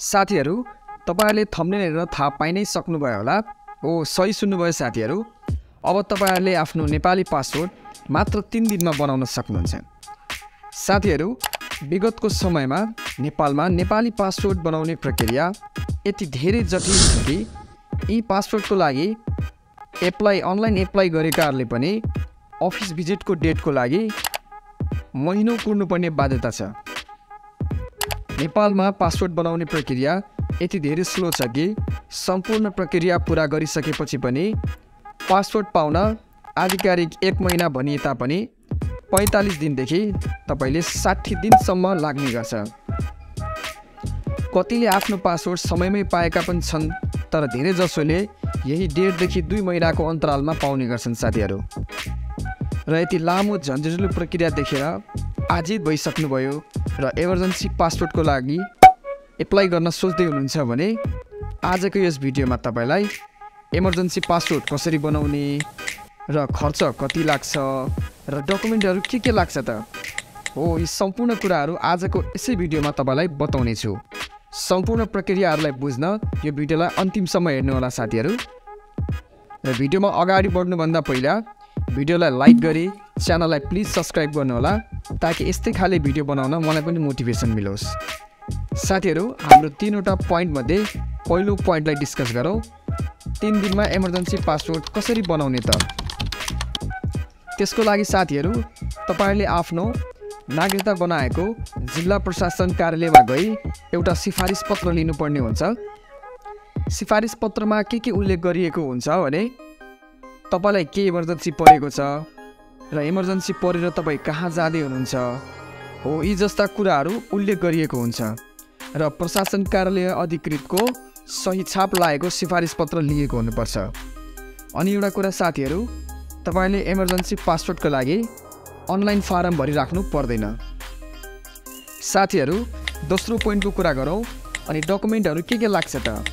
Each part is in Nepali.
साथीहरू तपाईँहरूले थम्नेल हेरेर थाहा पाइ नै सक्नुभयो होला। हो सही सुन्नुभयो साथीहरू। अब तपाईँहरूले आफ्नो नेपाली पासपोर्ट मात्र तिन दिनमा बनाउन सक्नुहुन्छ। साथीहरू विगतको समयमा नेपालमा नेपाली पासपोर्ट बनाउने प्रक्रिया यति धेरै जटिल छ कि यी पासपोर्टको लागि एप्लाई अनलाइन एप्लाई गरेकाहरूले पनि अफिस भिजिटको डेटको लागि महिनौ कुर्नुपर्ने बाध्यता छ। नेपालमा पासपोर्ट बनाउने प्रक्रिया यति धेरै स्लो छ कि सम्पूर्ण प्रक्रिया पुरा गरिसकेपछि पनि पासपोर्ट पाउन आधिकारिक एक महिना भनिए तापनि पैँतालिस दिनदेखि तपाईँले साठी दिनसम्म लाग्ने गर्छ। कतिले आफ्नो पासपोर्ट समयमै पाएका पनि छन् तर धेरै जसोले यही डेढदेखि दुई महिनाको अन्तरालमा पाउने गर्छन् साथीहरू। र यति लामो झन्झटिलो प्रक्रिया देखेर आजित भइसक्नुभयो। र इमर्जेन्सी पासपोर्टको लागि एप्लाई गर्न सोच्दै हुनुहुन्छ भने आजको यस भिडियोमा तपाईँलाई इमर्जेन्सी पासपोर्ट कसरी बनाउने र खर्च कति लाग्छ र डकुमेन्टहरू के के लाग्छ त? हो यी सम्पूर्ण कुराहरू आजको यसै भिडियोमा तपाईँलाई बताउने छु सम्पूर्ण प्रक्रियाहरूलाई बुझ्न यो भिडियोलाई अन्तिमसम्म हेर्नुहोला साथीहरू। र भिडियोमा अगाडि बढ्नुभन्दा पहिला भिडियोलाई लाइक गरी च्यानललाई प्लिज सब्सक्राइब गर्नुहोला ताकि यस्तै खाले भिडियो बनाउन मलाई पनि मोटिभेसन मिलोस्। साथीहरू हाम्रो तिनवटा पोइन्टमध्ये पहिलो पोइन्टलाई डिस्कस गरौँ। तिन दिनमा इमर्जेन्सी पासपोर्ट कसरी बनाउने त? त्यसको लागि साथीहरू तपाईँहरूले आफ्नो नागरिकता बनाएको जिल्ला प्रशासन कार्यालयमा गई एउटा सिफारिस पत्र लिनुपर्ने हुन्छ। सिफारिस पत्रमा के के उल्लेख गरिएको हुन्छ भने तपाईँलाई के इमर्जेन्सी परेको छ? र इमर्जेन्सी परेर तपाईँ कहाँ जाँदै हुनुहुन्छ? हो यी जस्ता कुराहरू उल्लेख गरिएको हुन्छ। र प्रशासन कार्यालय अधिकृतको सही छाप लागेको सिफारिस पत्र लिएको हुनुपर्छ। अनि एउटा कुरा साथीहरू तपाईँले इमर्जेन्सी पासपोर्टको लागि अनलाइन फारम भरिराख्नु पर्दैन। साथीहरू दोस्रो पोइन्टको कुरा गरौँ। अनि डकुमेन्टहरू के के लाग्छ त?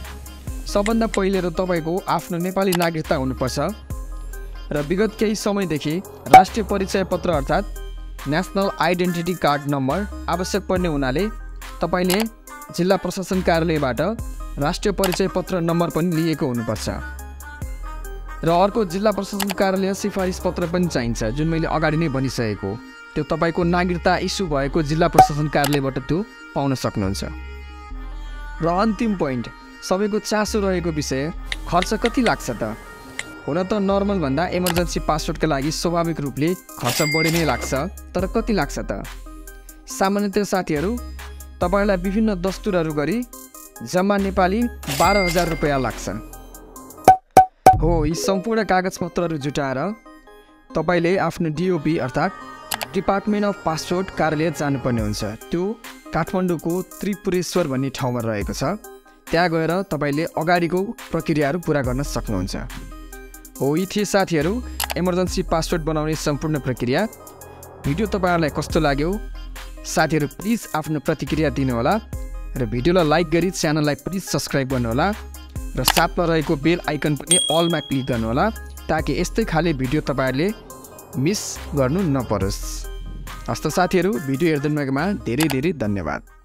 सबभन्दा पहिले त तपाईँको आफ्नो नेपाली नागरिकता हुनुपर्छ। र विगत केही समयदेखि राष्ट्रिय परिचय पत्र अर्थात् नेसनल आइडेन्टिटी कार्ड नम्बर आवश्यक पर्ने हुनाले तपाईँले जिल्ला प्रशासन कार्यालयबाट राष्ट्रिय परिचय पत्र नम्बर पनि लिएको हुनुपर्छ। र अर्को जिल्ला प्रशासन कार्यालय सिफारिस पत्र पनि चाहिन्छ जुन मैले अगाडि नै भनिसकेको। त्यो तपाईँको नागरिकता इस्यु भएको जिल्ला प्रशासन कार्यालयबाट त्यो पाउन सक्नुहुन्छ। र अन्तिम पोइन्ट सबैको चासो रहेको विषय खर्च कति लाग्छ त? हुन त नर्मलभन्दा इमर्जेन्सी पासपोर्टका लागि स्वाभाविक रूपले खर्च बढी नै लाग्छ तर कति लाग्छ त? सामान्यतः साथीहरू तपाईँलाई विभिन्न दस्तुरहरू गरी जम्मा नेपाली बाह्र हजार रुपियाँ लाग्छ हो यी सम्पूर्ण कागजपत्रहरू जुटाएर तपाईँले आफ्नो डिओपी अर्थात् डिपार्टमेन्ट अफ पासपोर्ट कार्यालय जानुपर्ने हुन्छ। त्यो काठमाडौँको त्रिपुरेश्वर भन्ने ठाउँमा रहेको छ। त्यहाँ गएर तपाईँले अगाडिको प्रक्रियाहरू पुरा गर्न सक्नुहुन्छ। हो यी थिए साथीहरू इमर्जेन्सी पासपोर्ट बनाउने सम्पूर्ण प्रक्रिया। भिडियो तपाईँहरूलाई कस्तो लाग्यो? साथीहरू प्लिज आफ्नो प्रतिक्रिया दिनुहोला र भिडियोलाई लाइक गरी च्यानललाई प्लिज सब्सक्राइब गर्नुहोला र साथमा रहेको बेल आइकन पनि अलमा क्लिक गर्नुहोला ताकि यस्तै खाले भिडियो तपाईँहरूले मिस गर्नु नपरोस्। हस्त साथीहरू भिडियो हेरिदिनुमा धेरै धेरै धन्यवाद।